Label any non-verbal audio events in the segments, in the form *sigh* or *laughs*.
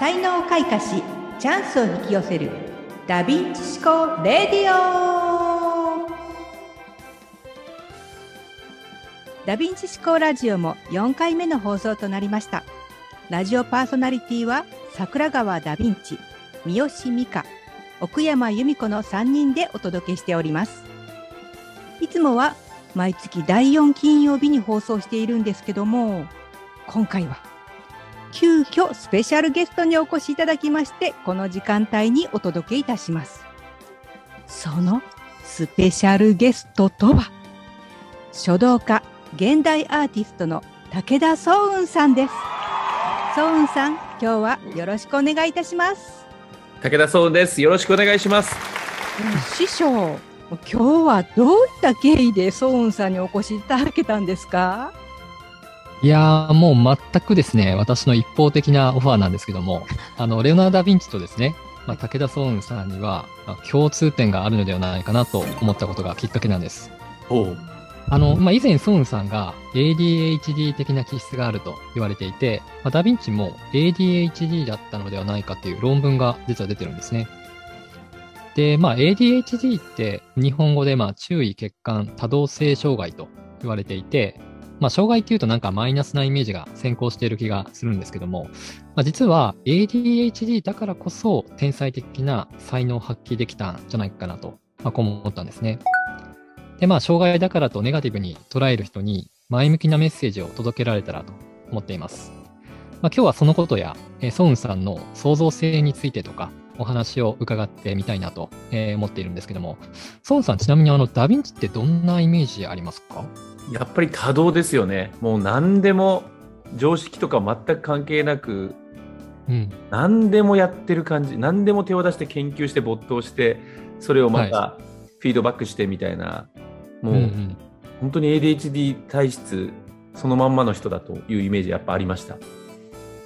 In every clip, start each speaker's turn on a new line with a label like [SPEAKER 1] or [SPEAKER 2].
[SPEAKER 1] 才能開花しチャンスを引き寄せる。ダヴィンチ思考レディオ。ダヴィンチ思考ラジオも4回目の放送となりました。ラジオパーソナリティは桜川ダヴィンチ三好美香奥山由美子の3人でお届けしております。いつもは毎月第4金曜日に放送しているんですけども今回は急遽スペシャルゲストにお越しいただきましてこの時間帯にお届けいたします。そのスペシャルゲストとは書道家現代アーティストの武田壮雲さんです。壮雲さん今日はよろしくお願いいたします。
[SPEAKER 2] 武田壮雲です。よろしくお願いします。
[SPEAKER 1] 師匠今日はどういった経緯で壮雲さんにお越しいただけたんですか？
[SPEAKER 3] いやー、もう全くですね、私の一方的なオファーなんですけども、*laughs* あの、レオナルド・ダ・ヴィンチとですね、まあ、武田壮雲さんには、まあ、共通点があるのではないかなと思ったことがきっかけなんです。
[SPEAKER 2] お
[SPEAKER 3] あの、まあ、以前、ソンさんが ADHD 的な気質があると言われていて、まあ、ダヴィンチも ADHD だったのではないかっていう論文が実は出てるんですね。で、まあ、ADHD って日本語で、まあ、注意欠陥多動性障害と言われていて、まあ、障害っていうとなんかマイナスなイメージが先行している気がするんですけども、まあ、実は ADHD だからこそ天才的な才能を発揮できたんじゃないかなと、まあ、こう思ったんですね。で、まあ、障害だからとネガティブに捉える人に前向きなメッセージを届けられたらと思っています。まあ、今日はそのことや、え、ソウンさんの創造性についてとか、お話を伺ってみたいなと、え思っているんですけども、ソウンさん、ちなみにあの、ダヴィンチってどんなイメージありますか？
[SPEAKER 2] やっぱり多動ですよね。もう何でも常識とか全く関係なく
[SPEAKER 3] うん。
[SPEAKER 2] 何でもやってる感じ何でも手を出して研究して没頭してそれをまたフィードバックしてみたいな、もう、
[SPEAKER 3] うんうん。
[SPEAKER 2] 本当に ADHD 体質そのまんまの人だというイメージやっぱありました。
[SPEAKER 3] う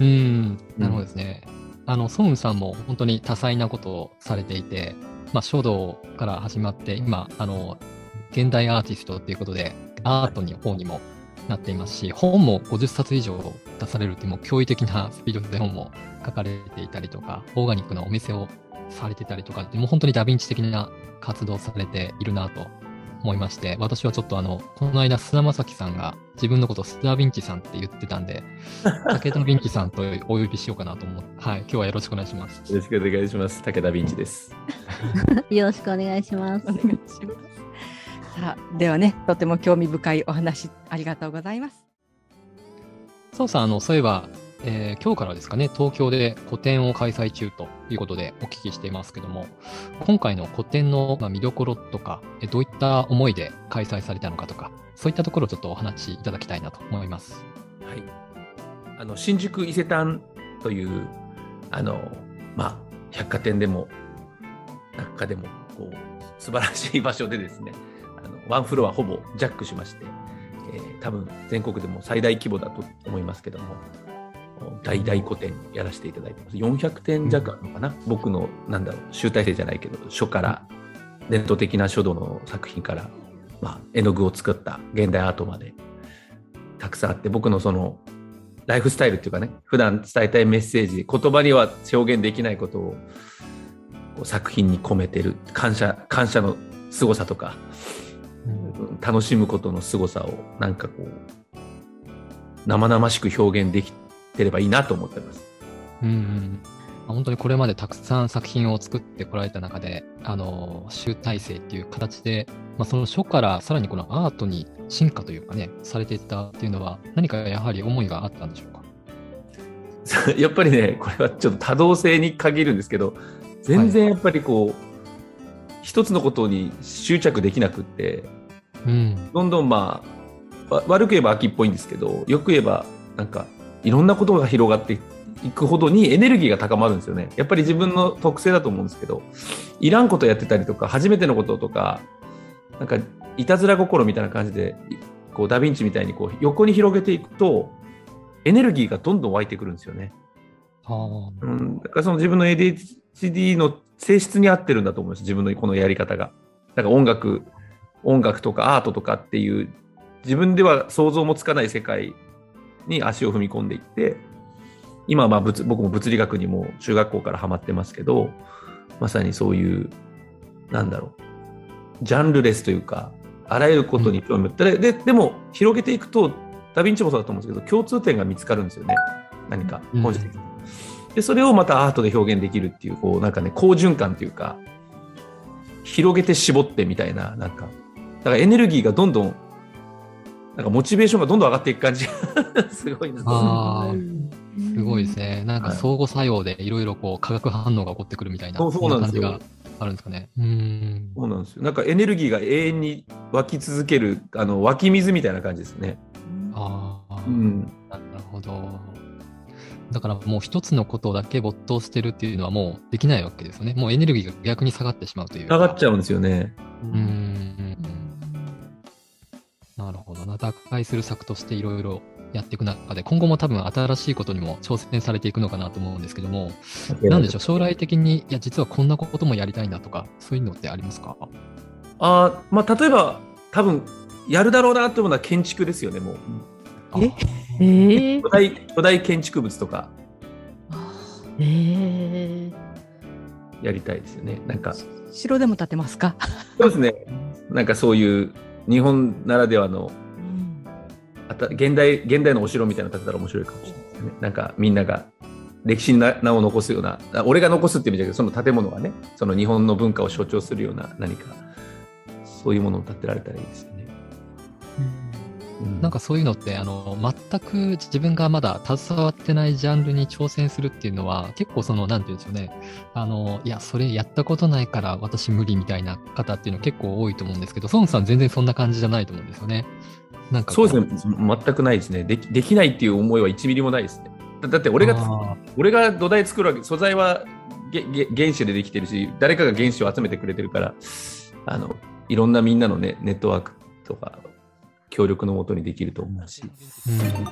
[SPEAKER 3] ーん、なるほどですね。あの、ソウンさんも本当に多彩なことをされていて、まあ、書道から始まって、今、あの、現代アーティストっていうことで、アートに方にもなっていますし、本も50冊以上出されるってもう驚異的なスピードで本も書かれていたりとか、オーガニックなお店をされてたりとかって、もう本当にダヴィンチ的な活動をされているなと思いまして、私はちょっとあの、この間、菅田将暉さんが自分のことを須田ヴィンチさんって言ってたんで、武田ヴィンチさんとお呼びしようかなと思って、はい、今日はよろしくお願いします。
[SPEAKER 2] よろしくお願いします武田ヴィンチです *laughs*
[SPEAKER 4] よろしくお願いします
[SPEAKER 1] お。願いしますさあではねとても興味深いお話ありがとうございます
[SPEAKER 3] そうさん、あの、そういえば、えー今日からですかね、東京で個展を開催中ということでお聞きしていますけども、今回の個展のまあ見どころとか、えどういった思いで開催されたのかとか、そういったところをちょっとお話しいただきたいなと思います。
[SPEAKER 2] はい、あの新宿伊勢丹というあの、まあ、百貨店でも雑貨でもこう素晴らしい場所でですねワンフロアほぼジャックしまして、えー多分全国でも最大規模だと思いますけども大々個展やらせていただいてます。400点弱あるのかな、僕のなんだろう集大成じゃないけど書から伝統的な書道の作品から、まあ、絵の具を作った現代アートまでたくさんあって僕のそのライフスタイルっていうかね普段伝えたいメッセージ言葉には表現できないことを作品に込めてる感謝感謝の凄さとか楽しむことの凄さをなんかこう生々しく表現できてればいいなと思ってます。
[SPEAKER 3] うん本当にこれまでたくさん作品を作ってこられた中で、あの、集大成っていう形で、まあ、その書からさらにこのアートに進化というかね、されていったっていうのは、何かやはり思いがあったんでしょうか？*laughs*
[SPEAKER 2] やっぱりねこれはちょっと多動性に限るんですけど全然やっぱりこう、一つのことに執着できなくって
[SPEAKER 3] うん。
[SPEAKER 2] どんどんまあわ悪く言えば秋っぽいんですけどよく言えばなんかいろんなことが広がっていくほどにエネルギーが高まるんですよね。やっぱり自分の特性だと思うんですけど、いらんことやってたりとか、初めてのこととか、なんか、いたずら心みたいな感じで、こう、ダヴィンチみたいにこう、横に広げていくと、エネルギーがどんどん湧いてくるんですよね。
[SPEAKER 3] はあ。
[SPEAKER 2] うん、だからその自分の ADHD の性質に合ってるんだと思います。自分のこのやり方が。だから音楽、音楽とかアートとかっていう、自分では想像もつかない世界に足を踏み込んでいって、今はまあ物僕も物理学にも中学校からハマってますけど、まさにそういう、なんだろう、ジャンルレスというか、あらゆることに興味を持って、ででも広げていくと、ダヴィンチもそうだと思うんですけど、共通点が見つかるんですよね。何か本質的に。で、それをまたアートで表現できるっていう、こう、なんかね、好循環っていうか、広げて絞ってみたいな、なんか、だからエネルギーがどんどん、なんかモチベーションがどんどん上がっていく感じが *laughs* すごいな
[SPEAKER 3] すごいですね。なんか
[SPEAKER 2] はい
[SPEAKER 3] 相互作用でいろいろこう化学反応が起こってくるみたいな、
[SPEAKER 2] そうそうなんですよ
[SPEAKER 3] 感じがあるんですかね。うーん。
[SPEAKER 2] そうなんですよ。なんかエネルギーが永遠に湧き続ける、あの、湧き水みたいな感じですね。
[SPEAKER 3] ああ、
[SPEAKER 2] うん。
[SPEAKER 3] なるほど。だからもう一つのことだけ没頭してるっていうのはもうできないわけですよね。もうエネルギーが逆に下がってしまうというか。
[SPEAKER 2] 上がっちゃうんですよね。
[SPEAKER 3] うーん。なるほど。な。打開する策としていろいろやっていく中で、今後も多分新しいことにも挑戦されていくのかなと思うんですけども、なんでしょう、将来的に、いや、実はこんなこともやりたいなとか、そういうのってありますか？
[SPEAKER 2] あーまあ、例えば、多分、やるだろうなと思うのは建築ですよね、もう。
[SPEAKER 1] え？
[SPEAKER 4] ええ
[SPEAKER 2] 巨大、巨大建築物とか。
[SPEAKER 4] ええ
[SPEAKER 2] やりたいですよね。なんか、
[SPEAKER 1] 城でも建てますか、*laughs*
[SPEAKER 2] そうですね。なんかそういう、日本ならではの、あた現代、現代のお城みたいなの建てたら面白いかもしれないですね。なんか、みんなが、歴史に名名を残すような、あ俺が残すって意味じゃなくて、その建物がね、その日本の文化を象徴するような何か、そういうものを建てられたらいいですよね。うん
[SPEAKER 3] なんかそういうのって、あの、全く自分がまだ携わってないジャンルに挑戦するっていうのは、結構その、なんていうんですよね。あの、いや、それやったことないから私無理みたいな方っていうの結構多いと思うんですけど、孫さん全然そんな感じじゃないと思うんですよね。なんかこ
[SPEAKER 2] そうですね、全くないですねでき。できないっていう思いは1ミリもないですね。だだって俺が
[SPEAKER 3] あ
[SPEAKER 2] 俺が土台作るわけ、素材はげげ原子でできてるし、誰かが原子を集めてくれてるから、あのいろんなみんなの、ね、ネットワークとか、協力のもとにできると思うし、
[SPEAKER 3] うん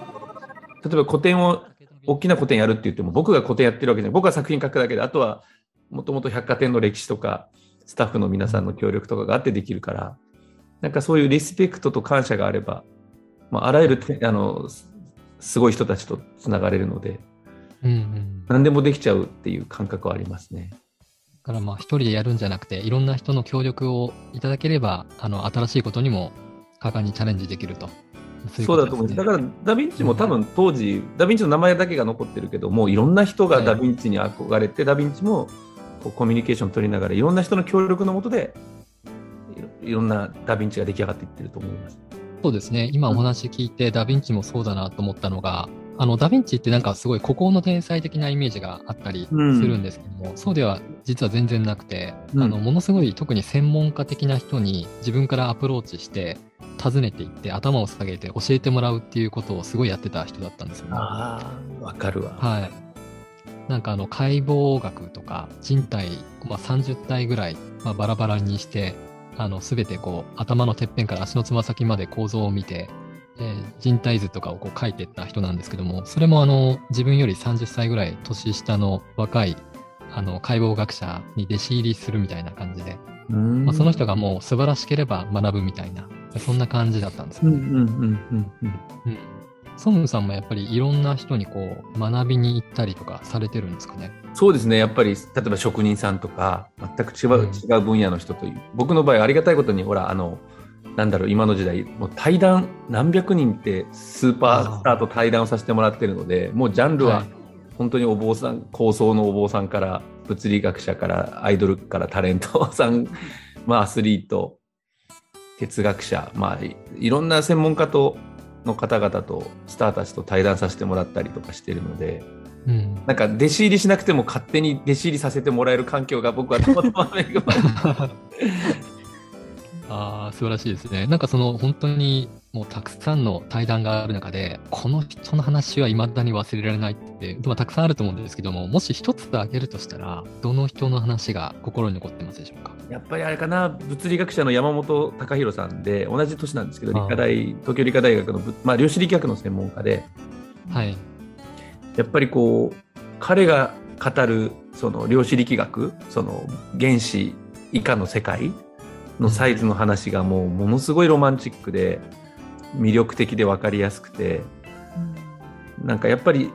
[SPEAKER 2] 例えば古典を、大きな古典やるって言っても、僕が古典やってるわけじゃない、僕は作品書くだけで、あとはもともと百貨店の歴史とか、スタッフの皆さんの協力とかがあってできるから、なんかそういうリスペクトと感謝があれば、まあ、あらゆるてあのすすごい人たちとつながれるので、
[SPEAKER 3] うんうん。
[SPEAKER 2] 何でもできちゃうっていう感覚はありますね。
[SPEAKER 3] だからまあ一人でやるんじゃなくて、いろんな人の協力をいただければ、あの、新しいことにも果敢にチャレンジできると。い
[SPEAKER 2] そうだと思う。だから、ダヴィンチも多分当時、ダヴィンチの名前だけが残ってるけども、いろんな人がダヴィンチに憧れて、ダヴィンチもこうコミュニケーション取りながら、いろんな人の協力のもとで、いろんなダヴィンチが出来上がっていってると思います。
[SPEAKER 3] そうですね。今お話聞いて、ダヴィンチもそうだなと思ったのが、あの、ダヴィンチってなんかすごい孤高の天才的なイメージがあったりするんですけども、そうでは実は全然なくて、
[SPEAKER 2] うん
[SPEAKER 3] あの、ものすごい特に専門家的な人に自分からアプローチして、訪ねていって頭を下げて教えてもらうっていうことをすごいやってた人だったんですよね。
[SPEAKER 2] ああ、わかるわ。
[SPEAKER 3] はい。なんかあの解剖学とか人体、まあ、30体ぐらい、まあ、バラバラにして、あの、すべてこう、頭のてっぺんから足のつま先まで構造を見て、えー人体図とかをこう書いていった人なんですけども、それもあの、自分より30歳ぐらい年下の若い、あの、解剖学者に弟子入りするみたいな感じで、
[SPEAKER 2] うん
[SPEAKER 3] まあ、その人がもう素晴らしければ学ぶみたいな、そんな感じだったんですよね。
[SPEAKER 2] うんうんうんうんうん。
[SPEAKER 3] うん。ソングさんもやっぱりいろんな人にこう、学びに行ったりとかされてるんですかね？
[SPEAKER 2] そうですね、やっぱり例えば職人さんとか、全く違う,、
[SPEAKER 3] うん
[SPEAKER 2] 違う分野の人という、僕の場合、ありがたいことに、ほら、あの、なんだろう、今の時代、もう対談、何百人ってスーパースターと対談をさせてもらってるので、もうジャンル
[SPEAKER 3] は
[SPEAKER 2] はい本当にお坊さん、高層のお坊さんから、物理学者から、アイドルからタレントさん、まあ、アスリート、哲学者、まあ、いいろんな専門家との方々と、スターたちと対談させてもらったりとかしてるので、
[SPEAKER 3] うん。
[SPEAKER 2] なんか弟子入りしなくても勝手に弟子入りさせてもらえる環境が僕はたまたま恵まれ
[SPEAKER 3] ああ、素晴らしいですね。なんかその本当にもうたくさんの対談がある中で、この人の話は未だに忘れられないって、まあ、たくさんあると思うんですけども、もし一つ挙げるとしたら、どの人の話が心に残ってますでしょうか？
[SPEAKER 2] やっぱりあれかな、物理学者の山本隆弘さんで、同じ年なんですけど、理科大、東京理科大学の、まあ、量子力学の専門家で、
[SPEAKER 3] はい。
[SPEAKER 2] やっぱりこう、彼が語るその量子力学、その原子以下の世界のサイズの話がもうものすごいロマンチックで魅力的で分かりやすくて、なんかやっぱり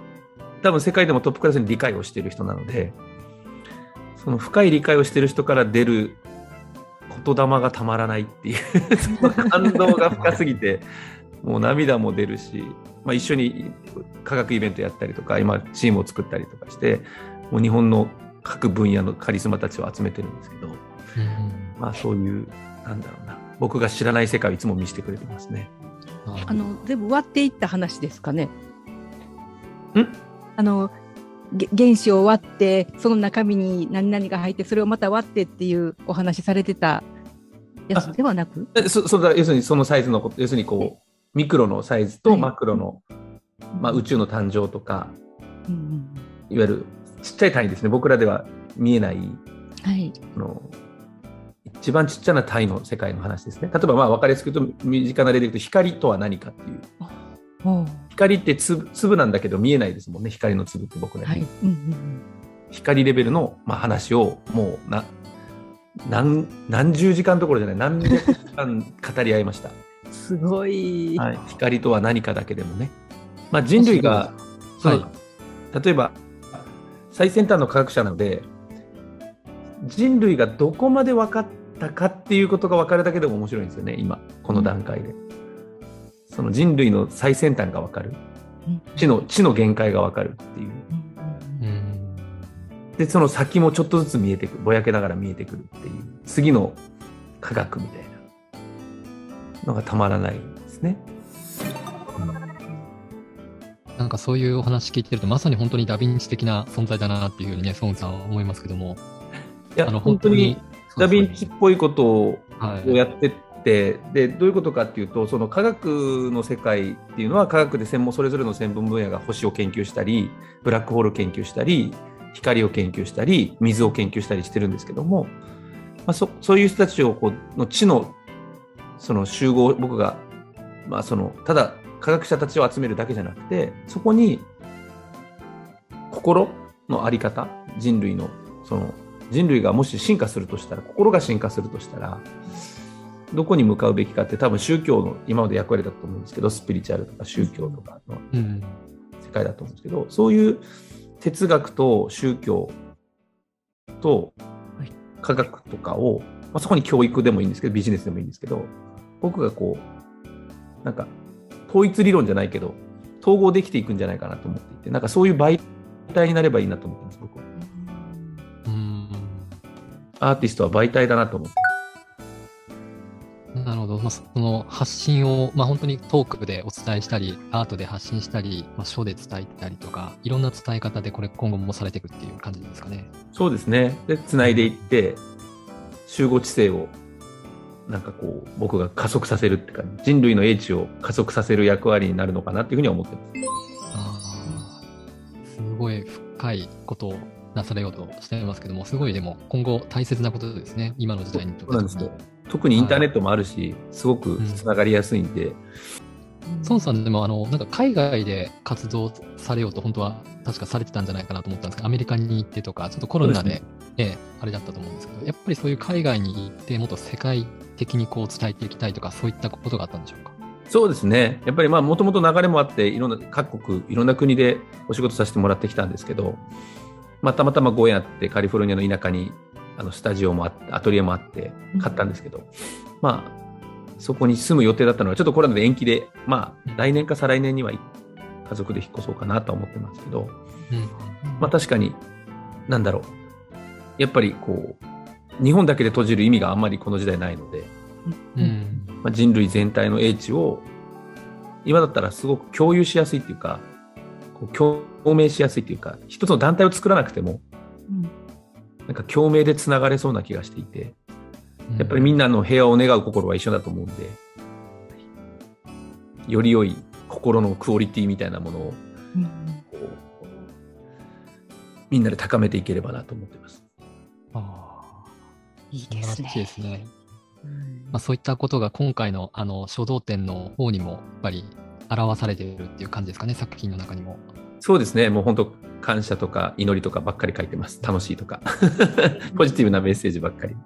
[SPEAKER 2] 多分世界でもトップクラスに理解をしている人なのでその深い理解をしている人から出る言霊がたまらないっていうその感動が深すぎてもう涙も出るし、まあ、一緒に科学イベントやったりとか今チームを作ったりとかしてもう日本の各分野のカリスマたちを集めてるんですけど、まあそういうなんだろうな。僕が知らない世界をいつも見せてくれてますね。
[SPEAKER 1] あの全部割っていった話ですかね。
[SPEAKER 2] ん？
[SPEAKER 1] あの原子を割ってその中身に何々が入ってそれをまた割ってっていうお話されてたやつではなく？
[SPEAKER 2] そそだ要するにそのサイズのこと要するにこうミクロのサイズとマクロの、はい、まあ、宇宙の誕生とか、うんうん、いわゆるちっちゃい単位ですね。僕らでは見えない、
[SPEAKER 1] はい、
[SPEAKER 2] の一番ちっちゃな単位の世界の話ですね。例えばまあ分かりやすく言うと身近な例で言うと光とは何かっていう。光って粒粒なんだけど見えないですもんね。光の粒って僕ら、はい。うんうん、光レベルの、まあ、話をもうな何何十時間どころじゃない。何百時間語り合いました。
[SPEAKER 1] すごい、
[SPEAKER 2] はい、光とは何かだけでもね。まあ、人類が、はい、例えば最先端の科学者なので人類がどこまで分かったかっていうことが分かるだけでも面白いんですよね今この段階で。その人類の最先端が分かる知の知の限界が分かるっていう。でその先もちょっとずつ見えてくるぼやけながら見えてくるっていう次の科学みたいなのがたまらないですね。
[SPEAKER 3] なんかそういうお話聞いてると、まさに本当にダヴィンチ的な存在だなっていうふうにね、孫さんは思いますけども。
[SPEAKER 2] いや、あの本当にダヴィンチっぽいことをやってって、はい、でどういうことかっていうとその科学の世界っていうのは科学で専門それぞれの専門分野が星を研究したりブラックホールを研究したり光を研究したり水を研究したりしてるんですけども、まあ、そそういう人たちをこうの知のその集合僕が、まあ、そのただ科学者たちを集めるだけじゃなくてそこに心の在り方人類のその人類がもし進化するとしたら心が進化するとしたらどこに向かうべきかって多分宗教の今まで役割だと思うんですけどスピリチュアルとか宗教とかの世界だと思うんですけど、そういう哲学と宗教と科学とかを、まあ、そこに教育でもいいんですけどビジネスでもいいんですけど僕がこうなんか統一理論じゃないけど統合できていくんじゃないかなと思っていてなんかそういう媒体になればいいなと思ってます僕は。アーティストは媒体だなと思って。
[SPEAKER 3] なるほど、まあ、その発信を、まあ、本当にトークでお伝えしたり、アートで発信したり、まあ、書で伝えたりとか、いろんな伝え方でこれ今後もされていくっていう感じですかね。
[SPEAKER 2] そうですね。で、つないでいって、集合知性をなんかこう僕が加速させるっていうか人類の英知を加速させる役割になるのかなっていうふうに思ってます。
[SPEAKER 3] あすごい深いことをなされようとしてますけども、すごいでも今後大切なことですね、今の時代にと
[SPEAKER 2] そうなんですよ。特にインターネットもあるし、すごくつながりやすいんで。
[SPEAKER 3] 孫さんでもあのなんか海外で活動されようと本当は確かされてたんじゃないかなと思ったんですけどアメリカに行ってとかちょっとコロナで、え、あれだったと思うんですけどやっぱりそういう海外に行ってもっと世界的にこう伝えていきたいとかそういったことがあったんでしょうか？
[SPEAKER 2] そうですね。やっぱりもともと流れもあっていろんな各国いろんな国でお仕事させてもらってきたんですけどまあ、たまたまご縁あってカリフォルニアの田舎にあのスタジオもあってアトリエもあって買ったんですけど、うん、まあそこに住む予定だったのはちょっとコロナで延期でまあ来年か再来年には家族で引っ越そうかなとは思ってますけど、うん、まあ確かになんだろう。やっぱりこう日本だけで閉じる意味があんまりこの時代ないので、うん。まあ、人類全体の英知を今だったらすごく共有しやすいっていうかこう共明しやすいというか一つの団体を作らなくても、うん、なんか共鳴でつながれそうな気がしていてやっぱりみんなの平和を願う心は一緒だと思うんで、より良い心のクオリティみたいなものを
[SPEAKER 1] うん
[SPEAKER 2] みんなで高めていければなと思ってます。
[SPEAKER 3] あ
[SPEAKER 1] いい
[SPEAKER 3] ー
[SPEAKER 1] ですね。
[SPEAKER 3] ですね。
[SPEAKER 1] うん
[SPEAKER 3] まあ、そういったことが今回のあの書道展の方にもやっぱり表されているっていう感じですかね、作品の中にも。
[SPEAKER 2] そうですね、もう本当、感謝とか祈りとかばっかり書いてます。楽しいとか、*laughs* ポジティブなメッセージばっかり。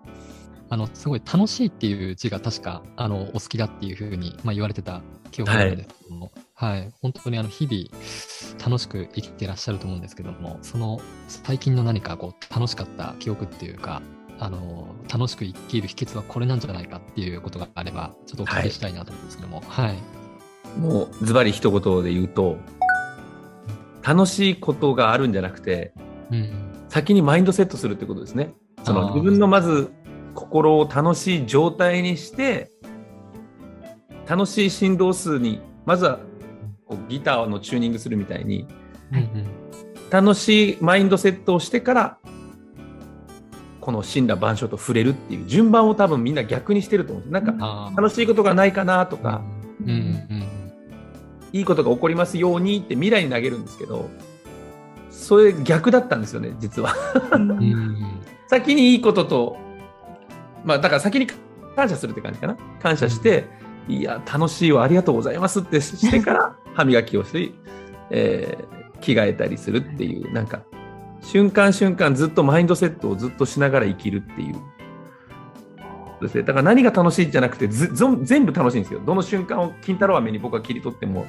[SPEAKER 3] あのすごい楽しいっていう字が確かあのお好きだっていうふうに、まあ、言われてた記憶があるんですけども、はい本当にあの日々楽しく生きてらっしゃると思うんですけども、その最近の何かこう楽しかった記憶っていうか、あの楽しく生きる秘訣はこれなんじゃないかっていうことがあれば、ちょっとお聞きしたいなと思うんですけども、はい。
[SPEAKER 2] もうズバリ一言で言うと、楽しいことがあるんじゃなくて、
[SPEAKER 3] うん
[SPEAKER 2] 先にマインドセットするってことですね。その自分のまず心を楽しい状態にして、楽しい振動数に、まずはこうギターのチューニングするみたいに、
[SPEAKER 3] うんうん
[SPEAKER 2] 楽しいマインドセットをしてから、この神羅万象と触れるっていう順番を多分みんな逆にしてると思うんです。なんか楽しいことがないかなとか、
[SPEAKER 3] うん。うん
[SPEAKER 2] いいことが起こりますようにって未来に投げるんですけど、それ逆だったんですよね、実は。先にいいことと、まあだから先に感謝するって感じかな。感謝して、いや、楽しいわ、ありがとうございますってしてから *laughs* 歯磨きをし、えー着替えたりするっていう、なんか、瞬間瞬間ずっとマインドセットをずっとしながら生きるっていう。ですね、だから何が楽しいじゃなくて全部楽しいんですよ。どの瞬間を金太郎飴に僕は切り取っても、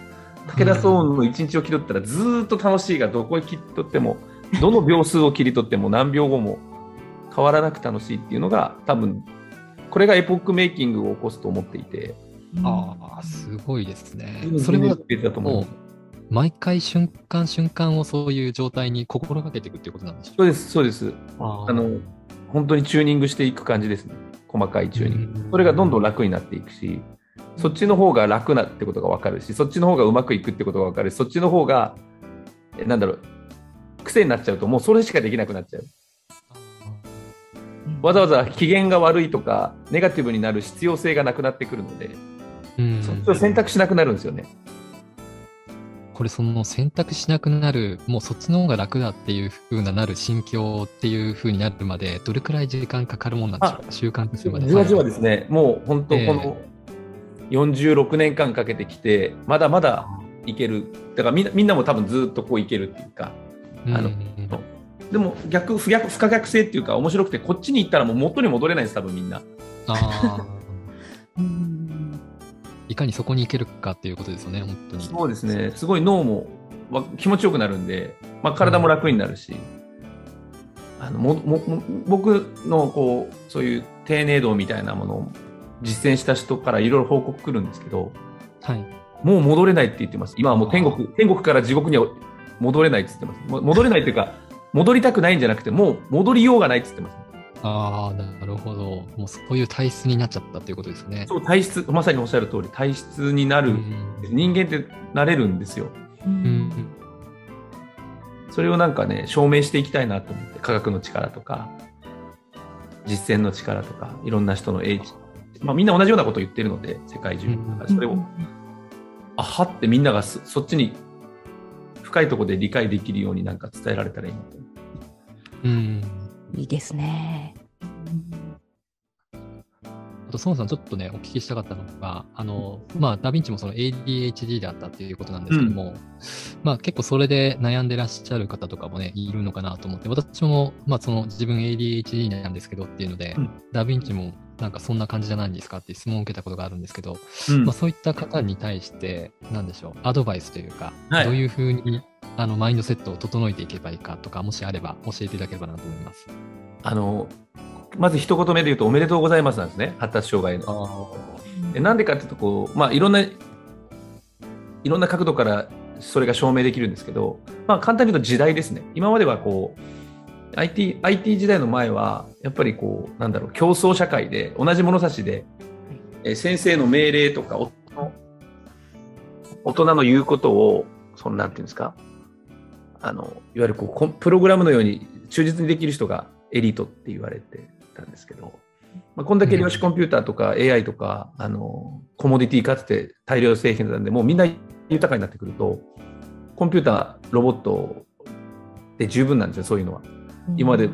[SPEAKER 2] 武田壮雲の一日を切り取ったらずーっと楽しいがどこへ切り取っても、どの秒数を切り取っても何秒後も変わらなく楽しいっていうのが多分これがエポックメイキングを起こすと思っていて、
[SPEAKER 3] ああ、すごいですね。それはもう。毎回瞬間瞬間をそういう状態に心がけていくっていうことなんでしょ
[SPEAKER 2] そうです、そうです。あの本当にチューニングしていく感じですね。細かいチューニング。
[SPEAKER 3] うん
[SPEAKER 2] それがどんどん楽になっていくし、そっちの方が楽なってことが分かるし、そっちの方がうまくいくってことが分かるし、そっちの方が、えなんだろう、癖になっちゃうと、もうそれしかできなくなっちゃう。わざわざ機嫌が悪いとか、ネガティブになる必要性がなくなってくるので、
[SPEAKER 3] うん
[SPEAKER 2] そっちを選択しなくなるんですよね。
[SPEAKER 3] これその選択しなくなる、もうそっちの方が楽だっていう風ななる心境っていう風になるまで、どれくらい時間かかるもんなんでしょうか、習慣化するまで。
[SPEAKER 2] じわじわですね、もう本当、
[SPEAKER 3] ええ。
[SPEAKER 2] この46年間かけてきて、まだまだいける、だからみんなみんなも多分ずっとこういけるっていうか、
[SPEAKER 3] うん
[SPEAKER 2] あのでも逆不逆、不可逆性っていうか、面白くて、こっちに行ったらもう元に戻れないです、多分みんな。
[SPEAKER 3] あー。
[SPEAKER 1] う *laughs* ん
[SPEAKER 3] いかにそこに行けるかっていうことですよね、本当に。
[SPEAKER 2] そうですね、すごい脳もわ気持ちよくなるんで、まあ、体も楽になるし、あのももも僕のこうそういう丁寧度みたいなものを実践した人からいろいろ報告来るんですけど、
[SPEAKER 3] はい。
[SPEAKER 2] もう戻れないって言ってます。今はもう天国、天国から地獄には戻れないって言ってます。も戻れないっていうか、戻りたくないんじゃなくて、もう戻りようがないって言ってます。
[SPEAKER 3] ああ、なるほど。もうそういう体質になっちゃったっていうことですよね。
[SPEAKER 2] そう、体質、まさにおっしゃる通り、体質になる。
[SPEAKER 3] うん
[SPEAKER 2] 人間ってなれるんですよ。
[SPEAKER 1] う
[SPEAKER 3] うんん
[SPEAKER 2] それをなんかね、証明していきたいなと思って、科学の力とか、実践の力とか、いろんな人の英知。まあみんな同じようなことを言ってるので、世界中。
[SPEAKER 3] うん
[SPEAKER 2] だからそれを、あはってみんながそそっちに深いところで理解できるようになんか伝えられたらいいなと。
[SPEAKER 3] うん。
[SPEAKER 1] いいですね。
[SPEAKER 3] あと、孫さん、ちょっとね、お聞きしたかったのが、あの、まあ、ダヴィンチもその ADHD であったっていうことなんですけども、まあ、結構それで悩んでらっしゃる方とかもね、いるのかなと思って、私も、まあ、その自分 ADHD なんですけどっていうので、
[SPEAKER 2] うん。
[SPEAKER 3] ダヴィンチもなんかそんな感じじゃないんですかって質問を受けたことがあるんですけど、
[SPEAKER 2] うん。
[SPEAKER 3] まあ、そういった方に対して、なんでしょう、アドバイスというか、
[SPEAKER 2] はい。
[SPEAKER 3] どういうふうにあのマインドセットを整えていけばいいかとか、もしあれば教えていただければなと思います。
[SPEAKER 2] あの、まず一言目で言うと、おめでとうございますなんですね、発達障害の。でなんでかっていうとこう、まあ、いろんな、いろんな角度からそれが証明できるんですけど、まあ、簡単に言うと時代ですね。今まではこう、IT, IT 時代の前は、やっぱりこう、なんだろう、競争社会で、同じ物差しで、えー先生の命令とか、お大人の言うことを、その、なんていうんですか、あの、いわゆるこうコン、プログラムのように忠実にできる人がエリートって言われてたんですけど、まあ、こんだけ量子コンピューターとか AI とか、あのコモディティかつて大量製品なんで、もうみんな豊かになってくると、コンピューター、ロボットで十分なんですよ、そういうのは。今まで。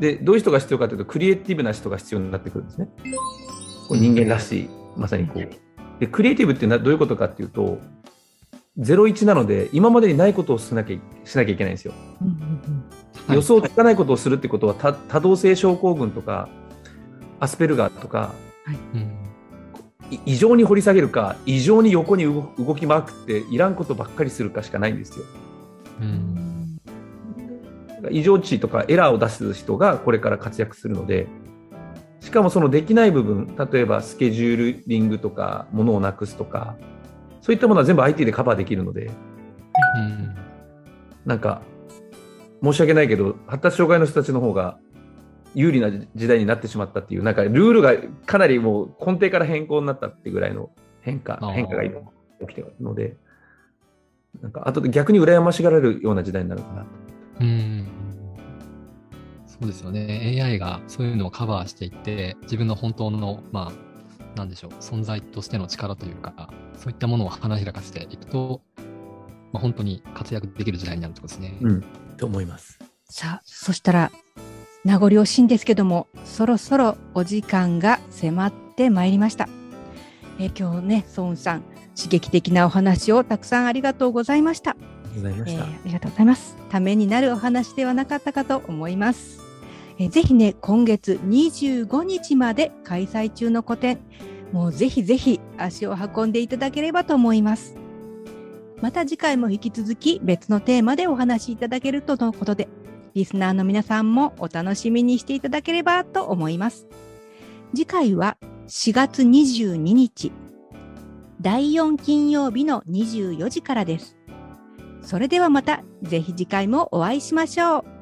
[SPEAKER 2] で、どういう人が必要かというと、クリエイティブな人が必要になってくるんですね。こう人間らしい、まさにこう。で、クリエイティブってどういうことかっていうと、01なので、今までにないことをしなきゃしなきゃいけないんですよ。予想つかないことをするってことは、多多動性症候群とか、アスペルガーとか、
[SPEAKER 3] はいうん
[SPEAKER 2] 異常に掘り下げるか、異常に横に動動き回って、いらんことばっかりするかしかないんですよ。
[SPEAKER 3] うん
[SPEAKER 2] 異常値とかエラーを出す人がこれから活躍するので、しかもそのできない部分、例えばスケジューリングとか、物をなくすとか、そういったものは全部 IT でカバーできるので、
[SPEAKER 3] うん
[SPEAKER 2] なんか、申し訳ないけど、発達障害の人たちの方が有利な時代になってしまったっていう、なんかルールがかなりもう根底から変更になったってぐらいの変化変化が今起きてるので、なんか後で逆に羨ましがられるような時代になるかなと。
[SPEAKER 3] うんそうですよね。AI がそういうのをカバーしていって、自分の本当の、まあ、なんでしょう、存在としての力というか、そういったものを花開かせていくと、まあ、本当に活躍できる時代になるってことですね。
[SPEAKER 2] うん、と思います。
[SPEAKER 1] さあ、そしたら、名残惜しいんですけども、そろそろお時間が迫ってまいりました。えー今日ね、ソンさん、刺激的なお話をたくさんありがとうございました。
[SPEAKER 2] ありがとうございました。
[SPEAKER 1] えーありがとうございます。ためになるお話ではなかったかと思います。えーぜひね、今月25日まで開催中の個展、もうぜひぜひ足を運んでいただければと思います。また次回も引き続き別のテーマでお話しいただけるとのことで、リスナーの皆さんもお楽しみにしていただければと思います。次回は4月22日、第4金曜日の24時からです。それではまたぜひ次回もお会いしましょう。